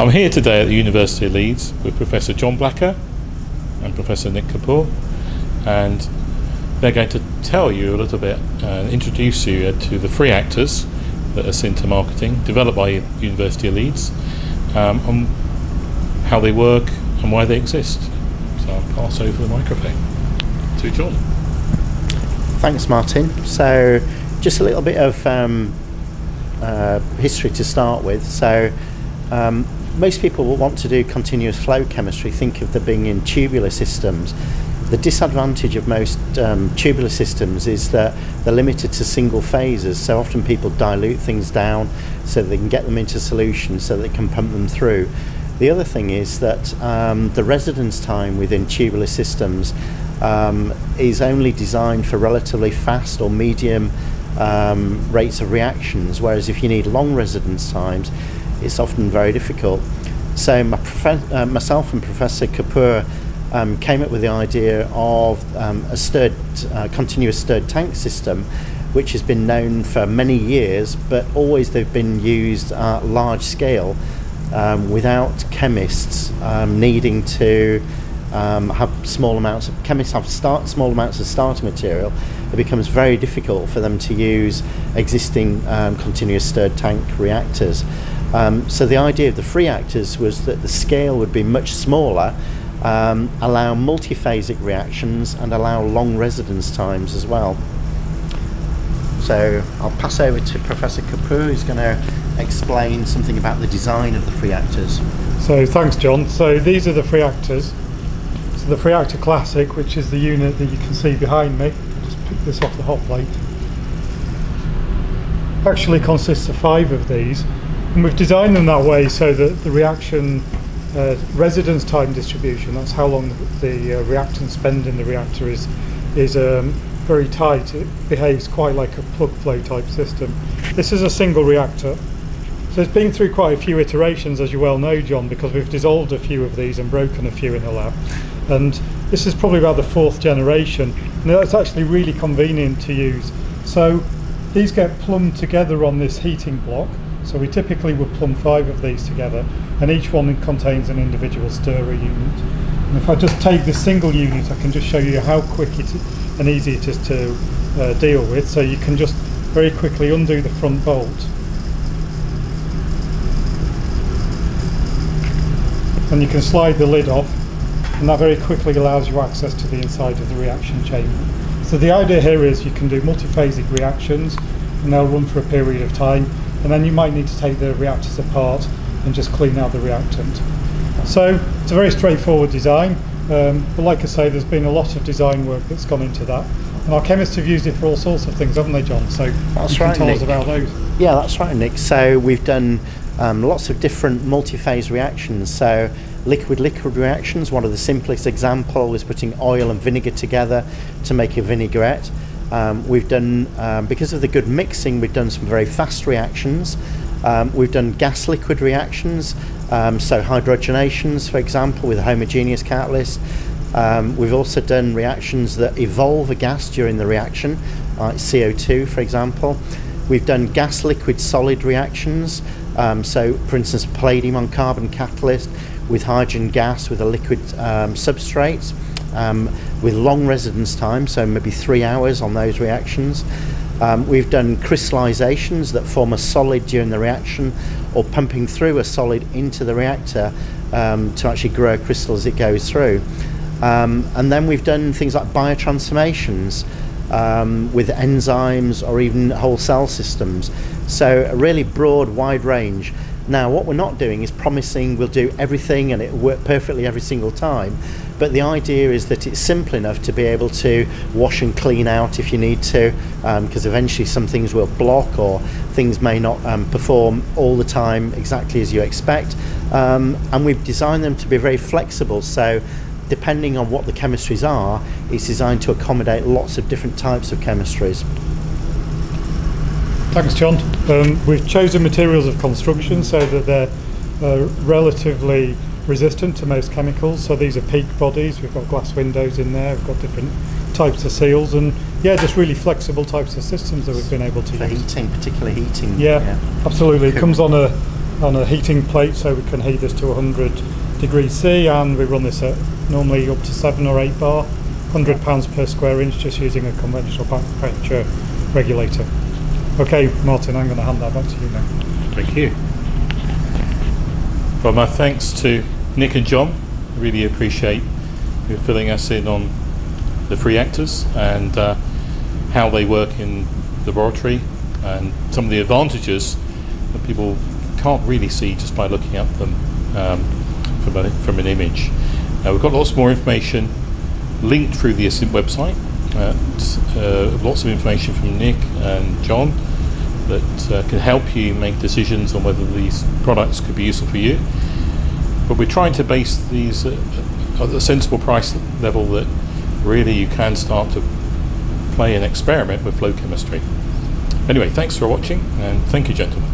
I'm here today at the University of Leeds with Professor John Blacker and Professor Nick Kapur, and they're going to tell you a little bit, uh, introduce you to the fReactors that are Sinter Marketing, developed by University of Leeds, um, on how they work and why they exist. So I'll pass over the microphone to John. Thanks, Martin. So, just a little bit of um, uh, history to start with. So, um, most people will want to do continuous flow chemistry, think of them being in tubular systems. The disadvantage of most um, tubular systems is that they're limited to single phases, so often people dilute things down so they can get them into solution so they can pump them through. The other thing is that um, the residence time within tubular systems um, is only designed for relatively fast or medium um, rates of reactions, whereas if you need long residence times, it's often very difficult. So my uh, myself and Professor Kapur um, came up with the idea of um, a stirred, uh, continuous stirred tank system, which has been known for many years, but always they've been used at large scale um, without chemists um, needing to um, have small amounts of chemists have start small amounts of starter material, it becomes very difficult for them to use existing um, continuous stirred tank reactors. Um, so the idea of the fReactors was that the scale would be much smaller, um, allow multiphasic reactions and allow long residence times as well. So I'll pass over to Professor Kapur who's going to explain something about the design of the fReactors. So thanks John. So these are the fReactors. So the fReactor classic which is the unit that you can see behind me. I'll just pick this off the hot plate. Actually consists of five of these and we've designed them that way so that the reaction uh, residence time distribution, that's how long the uh, reactant spend in the reactor is, is um, very tight. It behaves quite like a plug flow type system. This is a single reactor. So it's been through quite a few iterations, as you well know, John, because we've dissolved a few of these and broken a few in the lab. And this is probably about the fourth generation. And that's actually really convenient to use. So these get plumbed together on this heating block so we typically would plumb five of these together and each one contains an individual stirrer unit. And if I just take this single unit, I can just show you how quick it and easy it is to uh, deal with. So you can just very quickly undo the front bolt. And you can slide the lid off and that very quickly allows you access to the inside of the reaction chamber. So the idea here is you can do multiphasic reactions and they'll run for a period of time and then you might need to take the reactors apart and just clean out the reactant. So it's a very straightforward design, um, but like I say, there's been a lot of design work that's gone into that. And our chemists have used it for all sorts of things, haven't they, John? So that's you right, can tell Nick. us about those. Yeah, that's right, Nick. So we've done um, lots of different multi-phase reactions. So liquid-liquid reactions, one of the simplest example is putting oil and vinegar together to make a vinaigrette. Um, we've done, um, because of the good mixing, we've done some very fast reactions. Um, we've done gas liquid reactions, um, so hydrogenations, for example, with a homogeneous catalyst. Um, we've also done reactions that evolve a gas during the reaction, like CO2, for example. We've done gas liquid solid reactions, um, so for instance, palladium on carbon catalyst with hydrogen gas with a liquid substrate um, with long residence time, so maybe three hours on those reactions. Um, we've done crystallizations that form a solid during the reaction or pumping through a solid into the reactor um, to actually grow a crystal as it goes through. Um, and then we've done things like biotransformations um, with enzymes or even whole cell systems. So a really broad, wide range. Now, what we're not doing is promising we'll do everything and it will work perfectly every single time. But the idea is that it's simple enough to be able to wash and clean out if you need to, because um, eventually some things will block or things may not um, perform all the time exactly as you expect. Um, and we've designed them to be very flexible. So depending on what the chemistries are, it's designed to accommodate lots of different types of chemistries. Thanks, John. Um, we've chosen materials of construction so that they're uh, relatively resistant to most chemicals. So these are PEEK bodies. We've got glass windows in there. We've got different types of seals, and yeah, just really flexible types of systems that we've been able to For use. heating, particularly heating. Yeah, yeah. absolutely. It comes on a on a heating plate so we can heat this to 100 degrees C and we run this at normally up to 7 or 8 bar, 100 pounds per square inch just using a conventional back pressure regulator. Okay, Martin, I'm going to hand that back to you now. Thank you. Well, my thanks to Nick and John. I really appreciate you filling us in on the fReactors and uh, how they work in the laboratory and some of the advantages that people can't really see just by looking at them um, from, a, from an image. Uh, we've got lots more information linked through the Asynt website. Uh, lots of information from Nick and John that uh, can help you make decisions on whether these products could be useful for you. But we're trying to base these at a sensible price level that really you can start to play an experiment with flow chemistry. Anyway, thanks for watching and thank you, gentlemen.